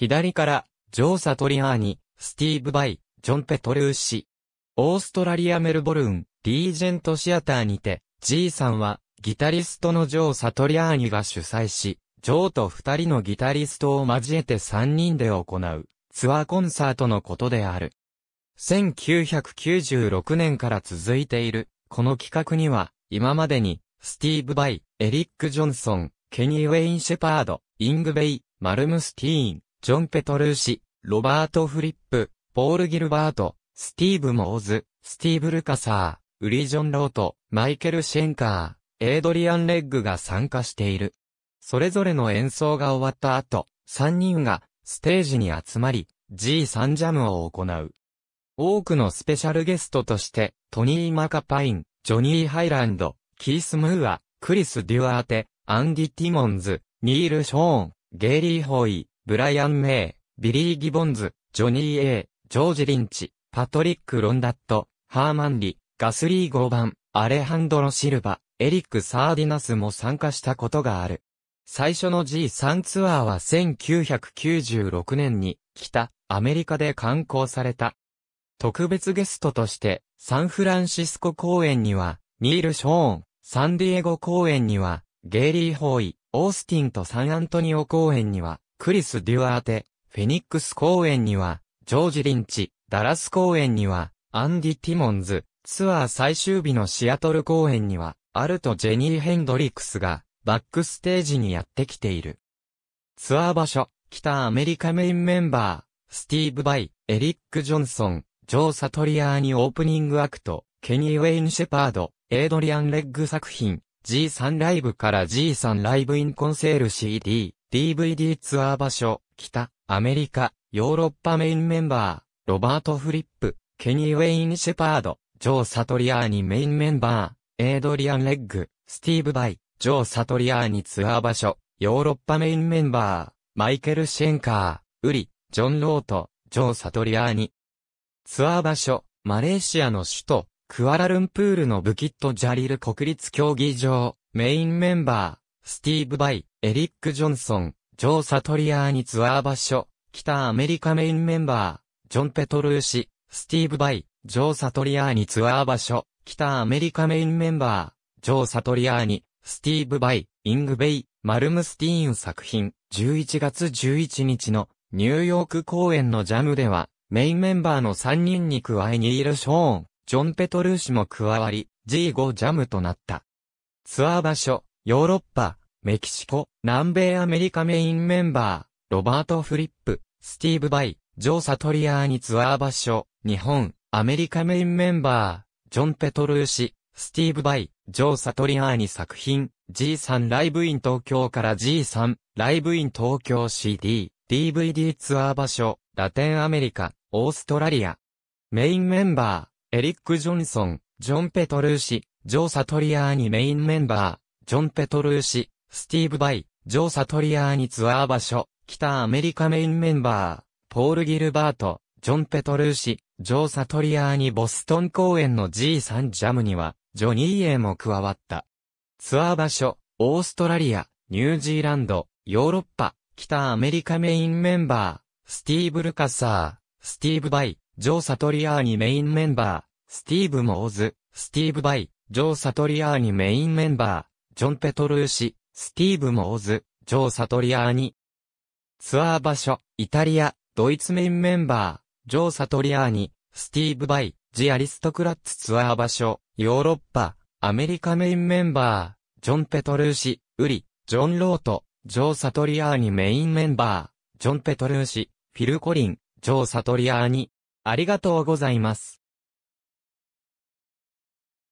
左から、ジョー・サトリアーニ、スティーブ・バイ、ジョン・ペトルーシ。オーストラリア・メルボルン、リージェントシアターにて、 G3 は、ギタリストのジョー・サトリアーニが主催し、ジョーと二人のギタリストを交えて三人で行う、ツアーコンサートのことである。1996年から続いている、この企画には、今までに、スティーブ・バイ、エリック・ジョンソン、ケニー・ウェイン・シェパード、イングベイ・マルムスティーン、ジョン・ペトルーシ、ロバート・フリップ、ポール・ギルバート、スティーブ・モーズ、スティーブ・ルカサー、ウリー・ジョン・ロート、マイケル・シェンカー、エイドリアン・レッグが参加している。それぞれの演奏が終わった後、3人がステージに集まり、G3 ジャムを行う。多くのスペシャルゲストとして、トニー・マカパイン、ジョニー・ハイランド、キース・ムーア、クリス・デュアーテ、アンディ・ティモンズ、ニール・ショーン、ゲイリー・ホイ、ブライアン・メイ、ビリー・ギボンズ、ジョニー・エイ、ジョージ・リンチ、パトリック・ロンダット、ハーマン・リ、ガスリー・ゴーバン、アレハンドロ・シルバ、エリック・サーディナスも参加したことがある。最初の G3 ツアーは1996年に北アメリカで観光された。特別ゲストとしてサンフランシスコ公演にはニール・ショーン、サンディエゴ公演にはゲイリー・ホーイ、オースティンとサンアントニオ公演にはクリス・デュアーテ、フェニックス公演にはジョージ・リンチ、ダラス公演には、アンディ・ティモンズ、ツアー最終日のシアトル公演には、アルト・ジェニー・ヘンドリックスが、バックステージにやってきている。ツアー場所、北アメリカメインメンバー、スティーブ・バイ、エリック・ジョンソン、ジョー・サトリアーニオープニングアクト、ケニー・ウェイン・シェパード、エイドリアン・レッグ作品、G3 ライブから G3 ライブインコンサート CD、DVD ツアー場所、北、アメリカ、ヨーロッパメインメンバー、ロバート・フリップ、ケニー・ウェイン・シェパード、ジョー・サトリアーニメインメンバー、エイドリアン・レッグ、スティーブ・バイ、ジョー・サトリアーニツアー場所、ヨーロッパメインメンバー、マイケル・シェンカー、ウリ・ジョン・ロート、ジョー・サトリアーニ。ツアー場所、マレーシアの首都、クアラルンプールのブキット・ジャリル国立競技場、メインメンバー、スティーブ・バイ、エリック・ジョンソン、ジョー・サトリアーニツアー場所、北アメリカメインメンバー、ジョン・ペトルーシ、スティーブ・バイ、ジョー・サトリアーニツアー場所、北アメリカメインメンバー、ジョー・サトリアーニ、スティーブ・バイ、イングベイ・マルムスティーン作品、11月11日のニューヨーク公演のジャムでは、メインメンバーの3人に加えニール・ショーン、ジョン・ペトルーシも加わり、G5 ジャムとなった。ツアー場所、ヨーロッパ、メキシコ、南米アメリカメインメンバー、ロバート・フリップ、スティーブ・バイ、ジョー・サトリアーニツアー場所、日本、アメリカメインメンバー、ジョン・ペトルーシ、スティーブ・バイ、ジョー・サトリアーニ作品、G3 ライブイン東京から G3 ライブイン東京 CD、DVD ツアー場所、ラテンアメリカ、オーストラリア。メインメンバー、エリック・ジョンソン、ジョン・ペトルーシ、ジョー・サトリアーニメインメンバー、ジョン・ペトルーシ、スティーブ・バイ、ジョー・サトリアーニツアー場所、北アメリカメインメンバー、ポール・ギルバート、ジョン・ペトルーシ、ジョー・サトリアーニボストン公演の G3 ジャムには、ジョニー・エイも加わった。ツアー場所、オーストラリア、ニュージーランド、ヨーロッパ、北アメリカメインメンバー、スティーブ・ルカサー、スティーブ・バイ、ジョー・サトリアーニメインメンバー、スティーブ・モーズ、スティーブ・バイ、ジョー・サトリアーニメインメンバー、ジョン・ペトルーシ、スティーブ・モーズ、ジョー・サトリアーニ。ツアー場所、イタリア、ドイツメインメンバー、ジョー・サトリアーニ、スティーブ・バイ、ジ・アリストクラッツツアー場所、ヨーロッパ、アメリカメインメンバー、ジョン・ペトルーシ、ウリ、ジョン・ロート、ジョー・サトリアーニメインメンバー、ジョン・ペトルーシ、フィル・コリン、ジョー・サトリアーニ。ありがとうございます。